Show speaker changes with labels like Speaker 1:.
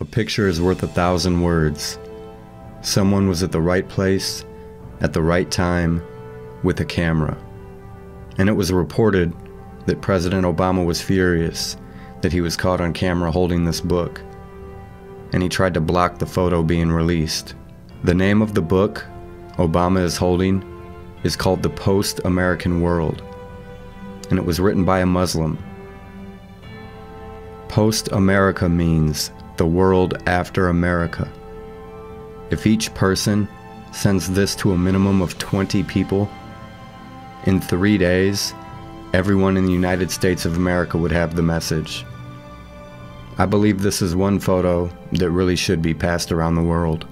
Speaker 1: A picture is worth a thousand words. Someone was at the right place, at the right time, with a camera. And it was reported that President Obama was furious that he was caught on camera holding this book. And he tried to block the photo being released. The name of the book Obama is holding is called The Post American World. And it was written by a Muslim. Post America means the world after America. If each person sends this to a minimum of 20 people, in three days, everyone in the United States of America would have the message. I believe this is one photo that really should be passed around the world.